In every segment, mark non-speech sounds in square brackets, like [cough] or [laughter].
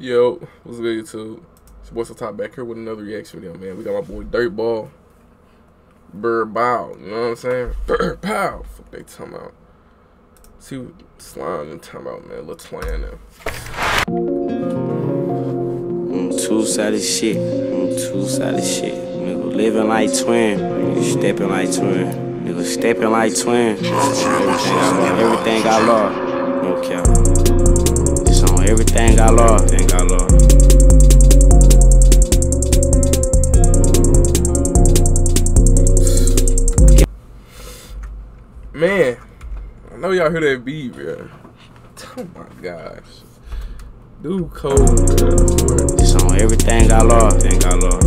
Yo, what's good, YouTube? It's your boy Top back here with another reaction video, man. We got my boy Dirtball. Brr Bow, you know what I'm saying? [clears throat] Brr Bow. Fuck they talking about. See what slime and talking about, man. Let's plan now. I'm two-sided shit. I'm two-sided shit. Nigga living like twin. Nigga stepping like twin. Nigga stepping like twin. Everything I love. No cap. It's on everything I love. Everything I love. Man, I know y'all hear that beat, bro. Oh my gosh. Dude cold, bro. It's on everything I love. Everything I love.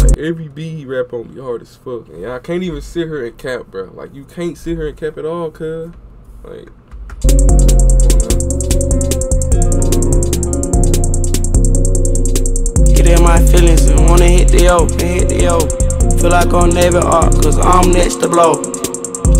Like, every beat he rap on me hard as fuck. And y'all can't even sit here and cap, bro. Like, you can't sit here and cap at all, cuz. Like, the O, and hit the O. Feel like I'm Navy Art, cause I'm next to blow.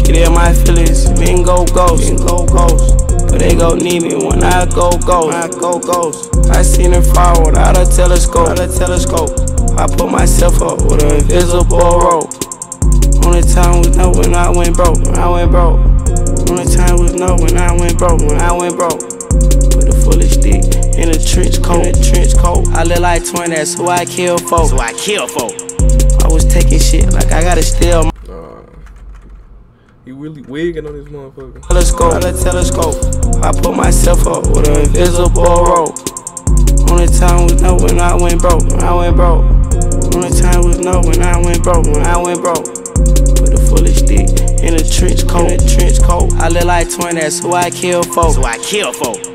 Get in my feelings, men go ghost, men go ghost. But they gon' need me when I go ghost, I go ghost. I seen it fall without a telescope, without a telescope. I put myself up with an invisible rope. Only time was know when I went broke, when I went broke. Only time was know when I went broke, when I went broke. With a fully stick in a trench coat, in a trench coat. I look like twin, that's who I kill for. So I kill for. I was taking shit like I gotta steal my nah. He really wigging on this motherfucker. telescope, a telescope. I put myself up with an invisible rope. Only time was know when I went broke, when I went broke. Only time was know when I went broke, when I went broke. With a fully stick in a trench coat, in a trench coat. I look like twin, that's who I kill for. So I kill for.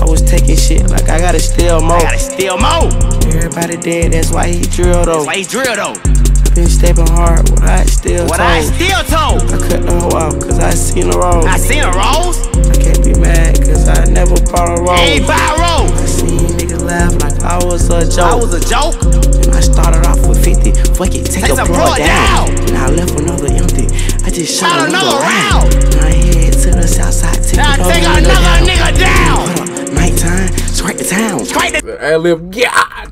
I was taking shit like I gotta steal more. I gotta steal more. Everybody dead, that's why he drilled though. That's why he drilled though. I Been stepping hard, what I still What told. I still told. I cut the hoe out, cause I seen the road. I seen a rose. I can't be mad, cause I never bought a rose. Ain't buy a rose. I seen niggas laugh like I was a joke. I was a joke. And I started off with 50. Fuck it, take, Take a broad broad down. down. And I left another empty. I just shot Shot another, another round. round. The south side, take Now take nigga another down. nigga down. Hold up, nighttime, straight the town. Straight the The ad lib God.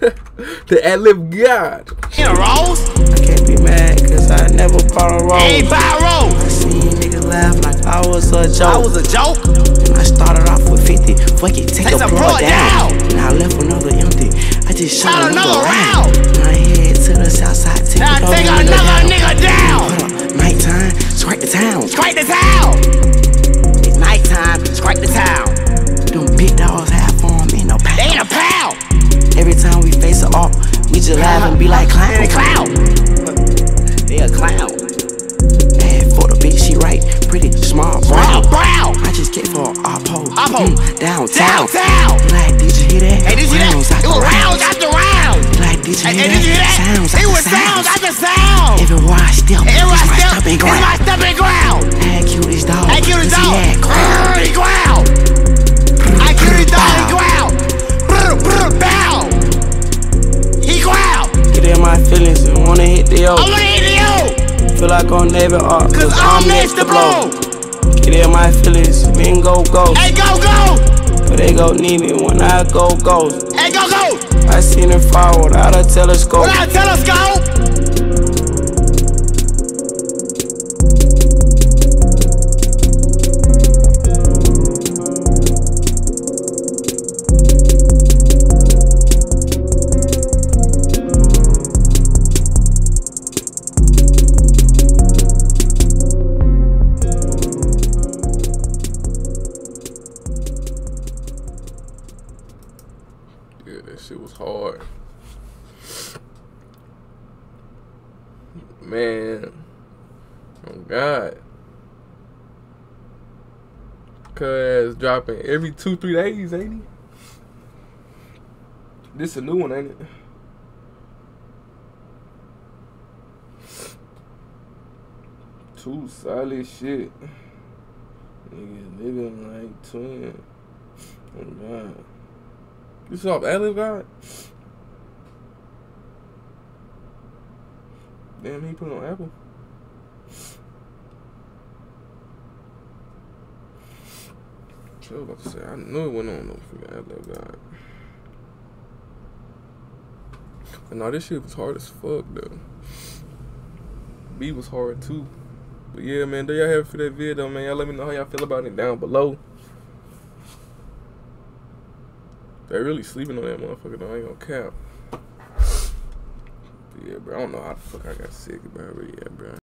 [laughs] the ad lib God. in a rose. I can't be mad, cause I never bought a Ain't rose. buy a I rose. seen niggas laugh like I was a joke. I was a joke. And I started off with 50. Fuck it, take, Take a broad broad down. down. And I left another empty. I just shot, Shot another, another round. Now head to the south side, take Now take another down. Just laugh and be like clown. Clown. They a clown. Bad for the bitch, she right, pretty, small, Brown, brown. I just get for Oppo, Oppo. mm, downtown. Downtown. Like, did you hear that? Hey, did you hear that? It was rounds after rounds. Like, did you hear hey, did you hear that? that? Sounds It was sounds sounds. after sounds. Everywhere I step, Everywhere I my step, it's ground. Like I'm Navy Art, Cause I'm next to blow. Get in my feelings, men go ghost. Hey, go, go. But they gon' need me when I go ghost. Hey, go, go. I seen it fall without a telescope. Without a telescope. Shit was hard. Man. Oh God. Cuz dropping every two, three days, ain't he? This a new one, ain't it? Two solid shit. Niggas living like twin. Oh God. You saw Ad God? Damn, he put on Apple. I was about to say, I knew it went on no freaking Ad God. But no, this shit was hard as fuck though. B was hard too. But yeah, man, there y'all have it for that video, man. Y'all let me know how y'all feel about it down below. They really sleeping on that motherfucker though. I ain't gonna cap. But yeah, bro. I don't know how the fuck I got sick, bro. But yeah, bro.